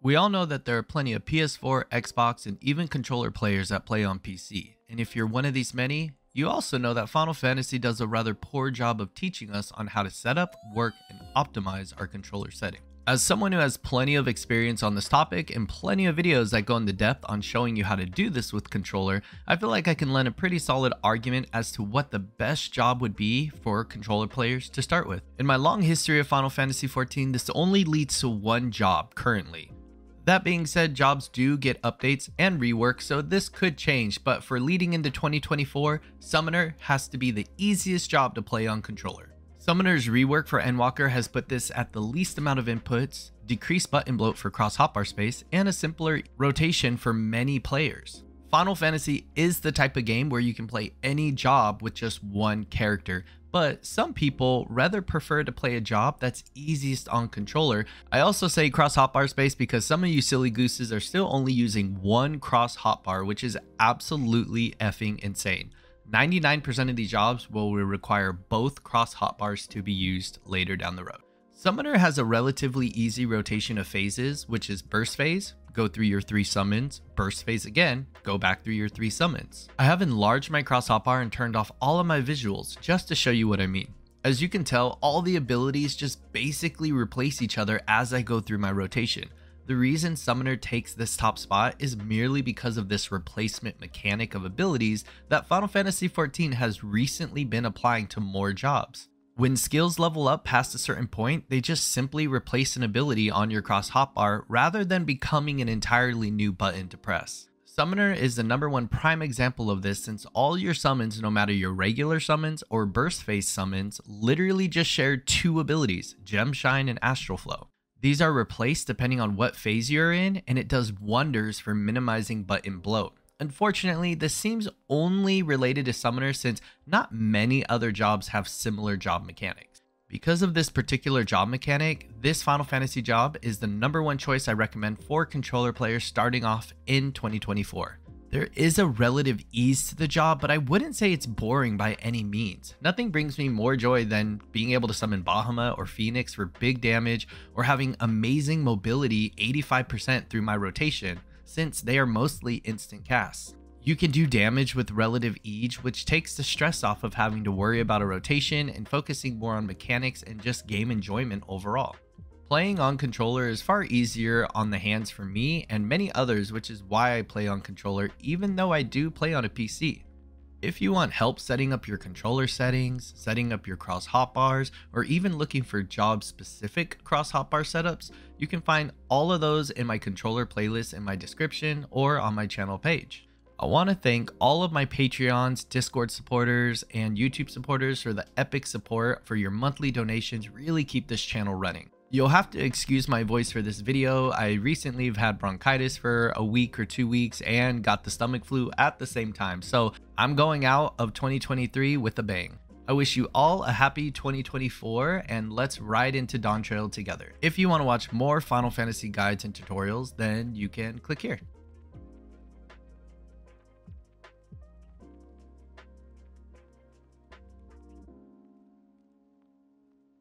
We all know that there are plenty of PS4, Xbox, and even controller players that play on PC. And if you're one of these many, you also know that Final Fantasy does a rather poor job of teaching us on how to set up, work, and optimize our controller setting. As someone who has plenty of experience on this topic and plenty of videos that go into depth on showing you how to do this with controller, I feel like I can lend a pretty solid argument as to what the best job would be for controller players to start with. In my long history of Final Fantasy XIV, this only leads to one job currently, that being said, jobs do get updates and rework, so this could change, but for leading into 2024, Summoner has to be the easiest job to play on controller. Summoner's rework for Endwalker has put this at the least amount of inputs, decreased button bloat for cross hotbar space, and a simpler rotation for many players. Final Fantasy is the type of game where you can play any job with just one character, but some people rather prefer to play a job that's easiest on controller. I also say cross hotbar space because some of you silly gooses are still only using one cross hotbar, which is absolutely effing insane. 99% of these jobs will require both cross hotbars to be used later down the road. Summoner has a relatively easy rotation of phases, which is burst phase, go through your three summons, burst phase again, go back through your three summons. I have enlarged my cross hotbar and turned off all of my visuals just to show you what I mean. As you can tell, all the abilities just basically replace each other as I go through my rotation. The reason Summoner takes this top spot is merely because of this replacement mechanic of abilities that Final Fantasy XIV has recently been applying to more jobs. When skills level up past a certain point, they just simply replace an ability on your cross hotbar rather than becoming an entirely new button to press. Summoner is the number one prime example of this since all your summons, no matter your regular summons or burst phase summons, literally just share two abilities, Gem Shine and Astral Flow. These are replaced depending on what phase you're in, and it does wonders for minimizing button bloat. Unfortunately, this seems only related to Summoner since not many other jobs have similar job mechanics. Because of this particular job mechanic, this Final Fantasy job is the number one choice I recommend for controller players starting off in 2024. There is a relative ease to the job, but I wouldn't say it's boring by any means. Nothing brings me more joy than being able to summon Bahamut or Phoenix for big damage or having amazing mobility 85% through my rotation since they are mostly instant casts. You can do damage with relative ease, which takes the stress off of having to worry about a rotation and focusing more on mechanics and just game enjoyment overall. Playing on controller is far easier on the hands for me and many others, which is why I play on controller even though I do play on a PC. If you want help setting up your controller settings, setting up your cross hotbars, or even looking for job specific cross hotbar setups, you can find all of those in my controller playlist in my description or on my channel page. I want to thank all of my Patreons, Discord supporters, and YouTube supporters for the epic support for your monthly donations really keep this channel running. You'll have to excuse my voice for this video. I recently have had bronchitis for a week or two weeks and got the stomach flu at the same time. So I'm going out of 2023 with a bang. I wish you all a happy 2024 and let's ride into Dawntrail together. If you want to watch more Final Fantasy guides and tutorials, then you can click here.